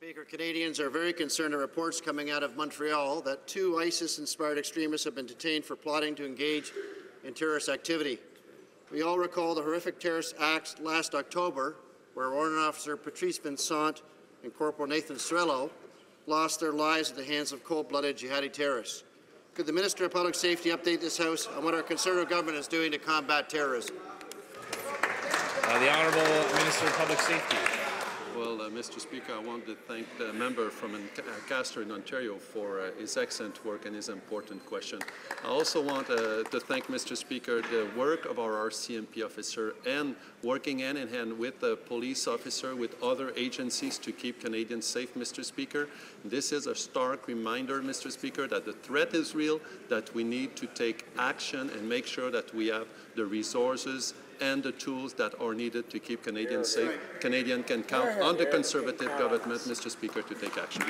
Speaker, Canadians are very concerned at reports coming out of Montreal that two ISIS-inspired extremists have been detained for plotting to engage in terrorist activity. We all recall the horrific terrorist acts last October, where Warrant Officer Patrice Vincent and Corporal Nathan Cirillo lost their lives at the hands of cold-blooded jihadi terrorists. Could the Minister of Public Safety update this House on what our Conservative government is doing to combat terrorism? Uh, the Honourable Minister of Public Safety. Well, uh, Mr. Speaker, I want to thank the member from uh, Castor in Ontario for uh, his excellent work and his important question. I also want uh, to thank, Mr. Speaker, the work of our RCMP officer and working hand in hand with the police officer, with other agencies to keep Canadians safe, Mr. Speaker. This is a stark reminder, Mr. Speaker, that the threat is real, that we need to take action and make sure that we have the resources and the tools that are needed to keep Canadians safe. Canadian can count on the Conservative government, Mr. Speaker, to take action.